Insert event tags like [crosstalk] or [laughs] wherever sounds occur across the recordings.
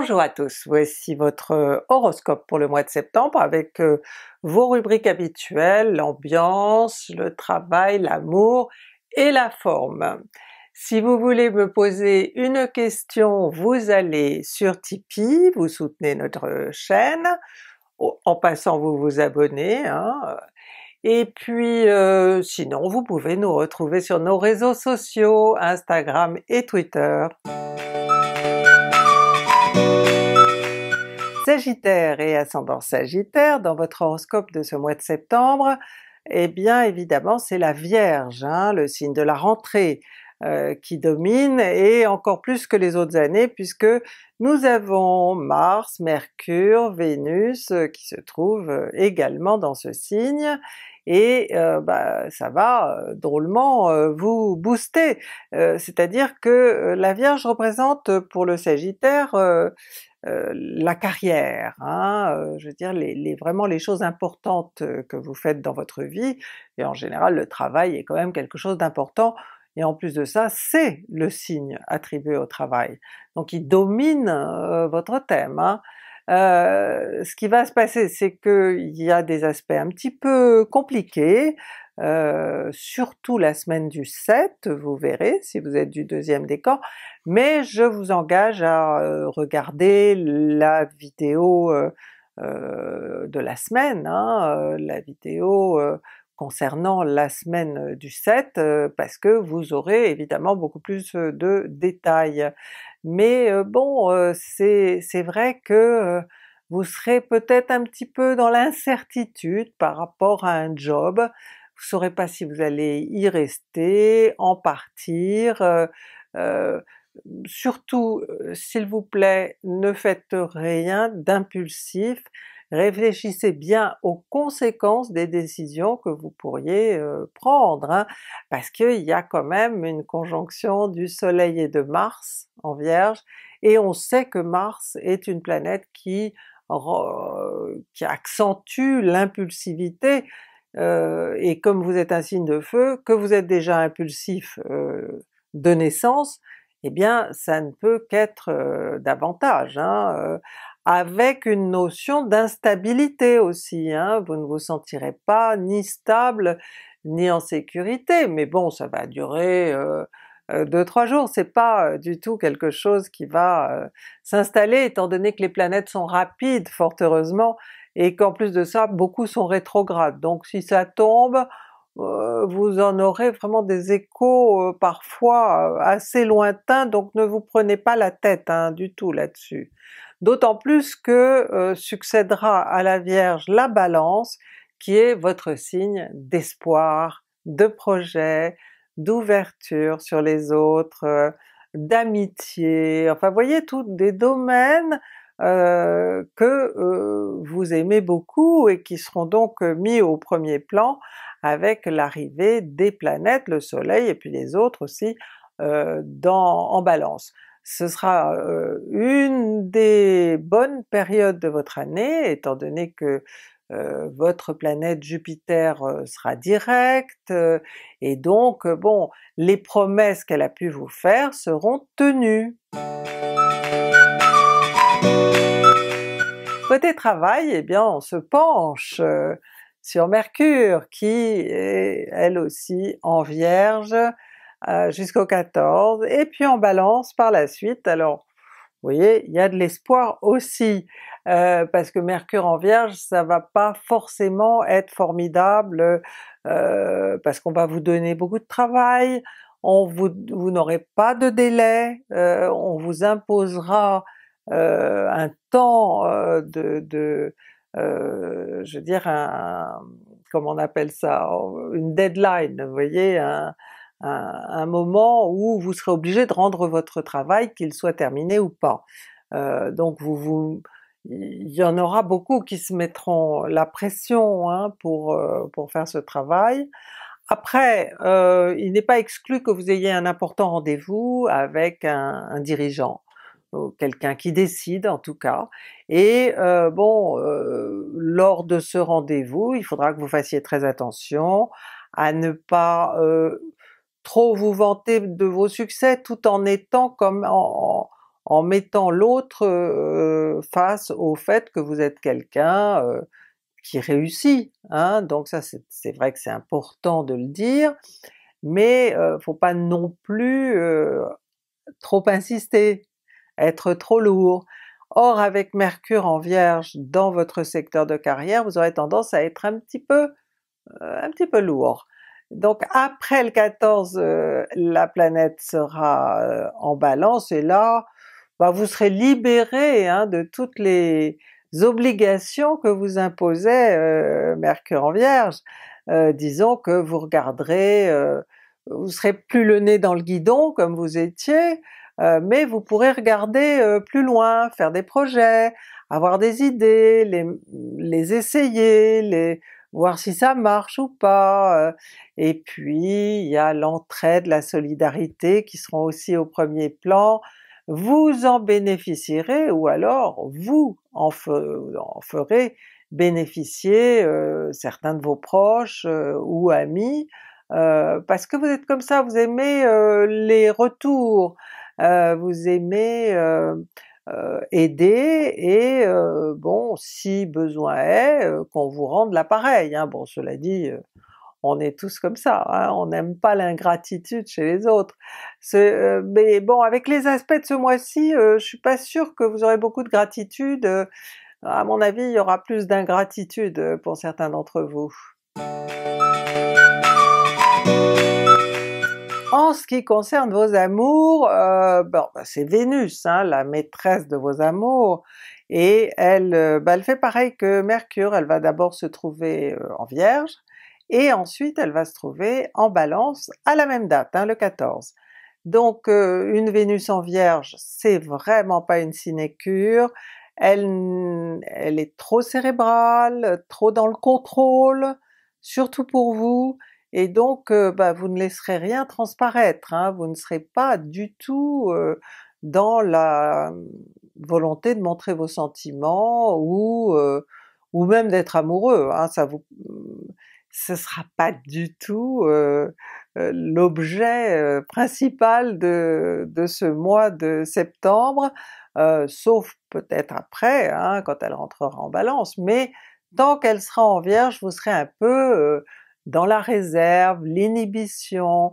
Bonjour à tous, voici votre horoscope pour le mois de septembre avec euh, vos rubriques habituelles, l'ambiance, le travail, l'amour et la forme. Si vous voulez me poser une question, vous allez sur Tipeee, vous soutenez notre chaîne, en passant vous vous abonnez, hein. et puis euh, sinon vous pouvez nous retrouver sur nos réseaux sociaux, Instagram et Twitter. Sagittaire et ascendant Sagittaire, dans votre horoscope de ce mois de septembre, eh bien évidemment c'est la Vierge, hein, le signe de la rentrée euh, qui domine, et encore plus que les autres années puisque nous avons Mars, Mercure, Vénus euh, qui se trouvent euh, également dans ce signe, et bah, ça va drôlement vous booster. C'est-à-dire que la Vierge représente pour le Sagittaire euh, la carrière, hein, euh, je veux dire les, vraiment les choses importantes euh, que vous faites dans votre vie, et en général le travail est quand même quelque chose d'important, et en plus de ça c'est le signe attribué au travail, donc il domine votre thème. Hein. ce qui va se passer c'est qu'il y a des aspects un petit peu compliqués, euh, surtout la semaine du 7, vous verrez si vous êtes du deuxième décor, mais je vous engage à euh, regarder la vidéo euh, de la semaine, hein, la vidéo concernant la semaine du 7, parce que vous aurez évidemment beaucoup plus de détails. Mais bon, c'est vrai que vous serez peut-être un petit peu dans l'incertitude par rapport à un job, vous saurez pas si vous allez y rester, en partir, euh, euh, surtout euh, s'il vous plaît ne faites rien d'impulsif, réfléchissez bien aux conséquences des décisions que vous pourriez prendre, hein, parce qu'il y a quand même une conjonction du soleil et de Mars en Vierge, et on sait que Mars est une planète qui, qui accentue l'impulsivité, euh, et comme vous êtes un signe de feu, que vous êtes déjà impulsif euh, de naissance, eh bien ça ne peut qu'être euh, davantage, hein, avec une notion d'instabilité aussi, hein, vous ne vous sentirez pas ni stable ni en sécurité, mais bon ça va durer deux trois jours, c'est pas du tout quelque chose qui va s'installer étant donné que les planètes sont rapides fort heureusement, et qu'en plus de ça beaucoup sont rétrogrades, donc si ça tombe, euh, vous en aurez vraiment des échos euh, parfois euh, assez lointains, donc ne vous prenez pas la tête hein, du tout là-dessus. D'autant plus que succédera à la Vierge la Balance, qui est votre signe d'espoir, de projet, d'ouverture sur les autres, d'amitié, enfin voyez tous des domaines euh, que euh, vous aimez beaucoup et qui seront donc mis au premier plan avec l'arrivée des planètes, le soleil et puis les autres aussi euh, dans, en balance. Ce sera une des bonnes périodes de votre année, étant donné que votre planète Jupiter sera directe, et donc bon, les promesses qu'elle a pu vous faire seront tenues. Côté travail, eh bien on se penche euh, sur Mercure qui est elle aussi en Vierge euh, jusqu'au 14, et puis en Balance par la suite. Alors vous voyez, il y a de l'espoir aussi, euh, parce que Mercure en Vierge, ça va pas forcément être formidable, parce qu'on va vous donner beaucoup de travail, on vous, vous n'aurez pas de délai, on vous imposera euh, un temps euh, de, de euh, je veux dire un, comment on appelle ça, une deadline, vous voyez, un, un, moment où vous serez obligé de rendre votre travail, qu'il soit terminé ou pas. Euh, donc vous, vous, il y en aura beaucoup qui se mettront la pression hein, pour, pour faire ce travail. Après, euh, il n'est pas exclu que vous ayez un important rendez-vous avec un, un dirigeant quelqu'un qui décide en tout cas, et euh, bon, euh, lors de ce rendez-vous, il faudra que vous fassiez très attention à ne pas euh, trop vous vanter de vos succès tout en étant comme en, mettant l'autre face au fait que vous êtes quelqu'un qui réussit, hein? donc ça c'est vrai que c'est important de le dire, mais faut pas non plus trop insister, être trop lourd. Or avec Mercure en Vierge dans votre secteur de carrière, vous aurez tendance à être un petit peu un petit peu lourd. Donc après le 14, la planète sera en Balance et là, bah, vous serez libéré hein, de toutes les obligations que vous imposait Mercure en Vierge. disons que vous regarderez, vous serez plus le nez dans le guidon comme vous étiez, mais vous pourrez regarder plus loin, faire des projets, avoir des idées, les, les essayer, les, voir si ça marche ou pas. Et puis il y a l'entraide, la solidarité qui seront aussi au premier plan, vous en bénéficierez ou alors vous en, ferez bénéficier certains de vos proches ou amis, parce que vous êtes comme ça, vous aimez les retours, vous aimez aider et bon si besoin est qu'on vous rende l'appareil. Hein. Bon cela dit, on est tous comme ça, hein, on n'aime pas l'ingratitude chez les autres. Euh, mais bon, avec les aspects de ce mois-ci, euh, je suis pas sûre que vous aurez beaucoup de gratitude, euh, à mon avis il y aura plus d'ingratitude pour certains d'entre vous. En ce qui concerne vos amours, bon, bah, c'est Vénus, hein, la maîtresse de vos amours, et elle, bah, elle fait pareil que Mercure, elle va d'abord se trouver en Vierge, et ensuite elle va se trouver en Balance à la même date, hein, le 14. Donc euh, une Vénus en Vierge, c'est vraiment pas une sinécure, elle, elle est trop cérébrale, trop dans le contrôle, surtout pour vous, et donc euh, bah, vous ne laisserez rien transparaître, hein, vous ne serez pas du tout euh, dans la volonté de montrer vos sentiments ou, ou même d'être amoureux, hein, ça vous ce sera pas du tout l'objet principal de, de, ce mois de septembre, sauf peut-être après, hein, quand elle rentrera en Balance, mais tant qu'elle sera en Vierge, vous serez un peu dans la réserve, l'inhibition,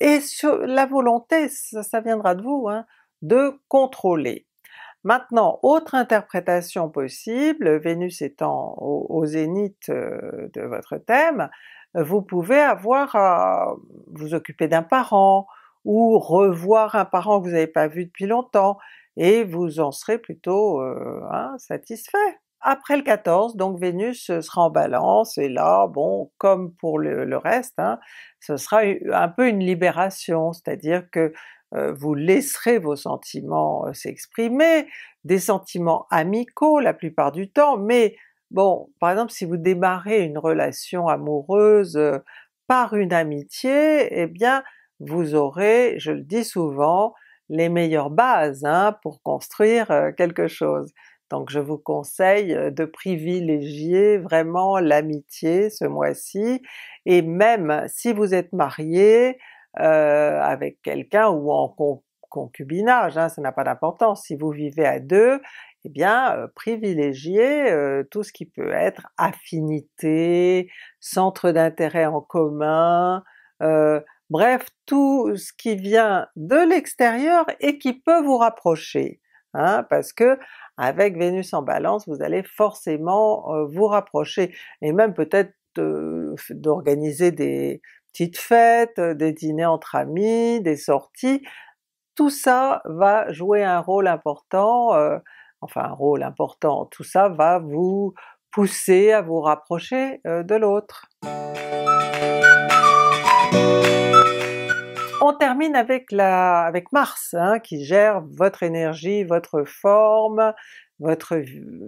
et sur la volonté, ça, viendra de vous, hein, de contrôler. Maintenant, autre interprétation possible, Vénus étant au, zénith euh, de votre thème, vous pouvez avoir à vous occuper d'un parent, ou revoir un parent que vous n'avez pas vu depuis longtemps, et vous en serez plutôt euh, hein, satisfait. Après le 14, donc Vénus sera en Balance, et là, bon, comme pour le, reste, hein, ce sera un peu une libération, c'est-à-dire que euh, vous laisserez vos sentiments euh, s'exprimer, des sentiments amicaux la plupart du temps, mais bon, par exemple si vous démarrez une relation amoureuse euh, par une amitié, eh bien vous aurez, je le dis souvent, les meilleures bases hein, pour construire quelque chose. Donc je vous conseille de privilégier vraiment l'amitié ce mois-ci, et même si vous êtes marié, avec quelqu'un ou en concubinage, hein, ça n'a pas d'importance, si vous vivez à deux, eh bien privilégiez tout ce qui peut être affinité, centre d'intérêt en commun, bref tout ce qui vient de l'extérieur et qui peut vous rapprocher, hein, parce que avec Vénus en Balance vous allez forcément vous rapprocher, et même peut-être d'organiser des, petites fêtes, des dîners entre amis, des sorties, tout ça va jouer un rôle important, enfin un rôle important, tout ça va vous pousser à vous rapprocher de l'autre. On termine avec, Mars, hein, qui gère votre énergie, votre forme, votre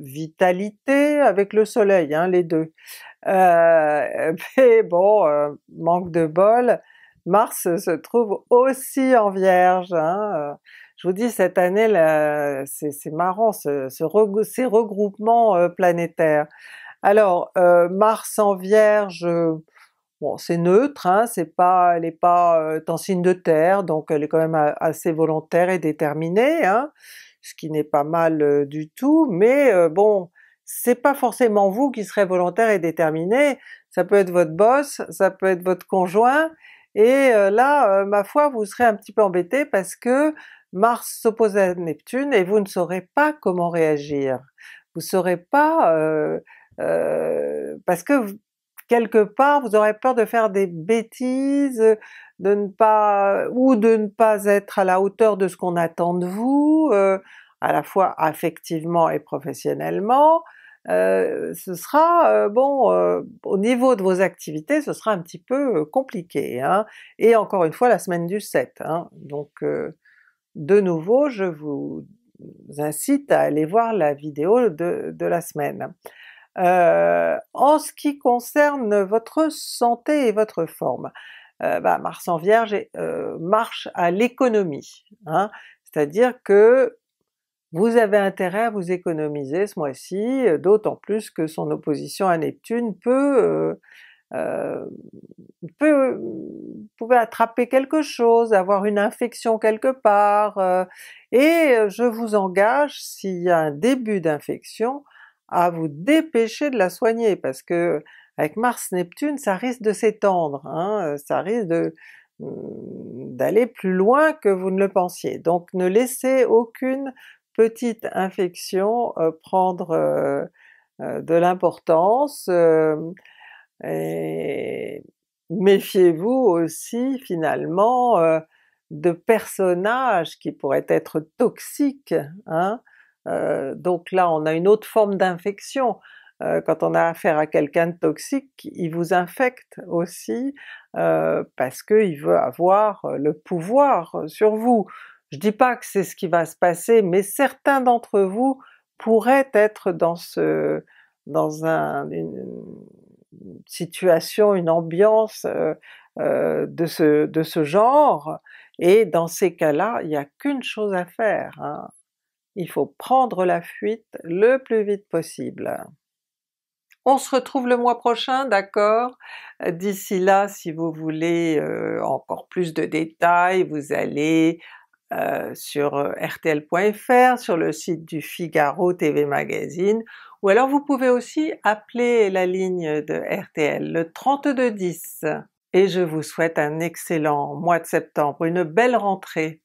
vitalité avec le soleil, hein, les deux. Euh, [laughs] mais bon, euh, manque de bol, Mars se trouve aussi en Vierge. Hein. Euh, je vous dis cette année c'est marrant ce, ce ces regroupements planétaires. Alors Mars en Vierge, Bon c'est neutre, hein, c'est pas, elle n'est pas euh, en signe de terre, donc elle est quand même assez volontaire et déterminée, hein, ce qui n'est pas mal euh, du tout, mais euh, bon, c'est pas forcément vous qui serez volontaire et déterminé, ça peut être votre boss, ça peut être votre conjoint, et là, ma foi, vous serez un petit peu embêté parce que Mars s'oppose à Neptune et vous ne saurez pas comment réagir. Vous saurez pas, parce que quelque part vous aurez peur de faire des bêtises, de ne pas, ou de ne pas être à la hauteur de ce qu'on attend de vous, euh, à la fois affectivement et professionnellement, euh, ce sera, euh, bon, au niveau de vos activités, ce sera un petit peu compliqué, hein. et encore une fois la semaine du 7, hein. donc de nouveau je vous incite à aller voir la vidéo de, de la semaine. Euh, en ce qui concerne votre santé et votre forme, euh, bah, Mars en Vierge euh, marche à l'économie, hein, c'est-à-dire que vous avez intérêt à vous économiser ce mois-ci, d'autant plus que son opposition à Neptune peut euh, peut, attraper quelque chose, avoir une infection quelque part, et je vous engage, s'il y a un début d'infection, à vous dépêcher de la soigner, parce que avec Mars-Neptune ça risque de s'étendre, hein, ça risque de mmh, d'aller plus loin que vous ne le pensiez. Donc ne laissez aucune petite infection euh, prendre euh, euh, de l'importance, et méfiez-vous aussi finalement de personnages qui pourraient être toxiques, hein, euh, donc là on a une autre forme d'infection. Euh, quand on a affaire à quelqu'un de toxique, il vous infecte aussi euh, parce qu'il veut avoir le pouvoir sur vous. Je dis pas que c'est ce qui va se passer, mais certains d'entre vous pourraient être dans ce dans un, une situation, une ambiance de, ce, de ce genre, et dans ces cas-là, il n'y a qu'une chose à faire, hein il faut prendre la fuite le plus vite possible. On se retrouve le mois prochain, d'accord? D'ici là, si vous voulez euh, encore plus de détails, vous allez euh, sur euh, rtl.fr, sur le site du Figaro TV Magazine, ou alors vous pouvez aussi appeler la ligne de RTL, le 3210. Et je vous souhaite un excellent mois de septembre, une belle rentrée!